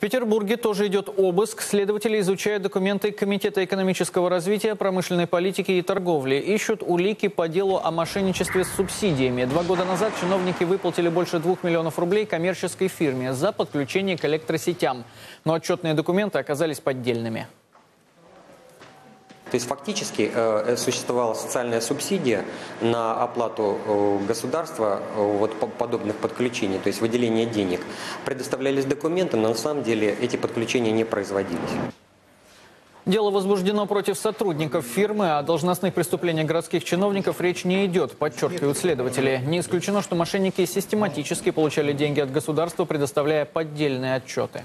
В Петербурге тоже идет обыск. Следователи изучают документы Комитета экономического развития, промышленной политики и торговли. Ищут улики по делу о мошенничестве с субсидиями. Два года назад чиновники выплатили больше двух миллионов рублей коммерческой фирме за подключение к электросетям. Но отчетные документы оказались поддельными. То есть фактически э, существовала социальная субсидия на оплату э, государства э, вот, по- подобных подключений, то есть выделение денег. Предоставлялись документы, но на самом деле эти подключения не производились. Дело возбуждено против сотрудников фирмы, а о должностных преступлениях городских чиновников речь не идет, подчеркивают следователи. Не исключено, что мошенники систематически получали деньги от государства, предоставляя поддельные отчеты.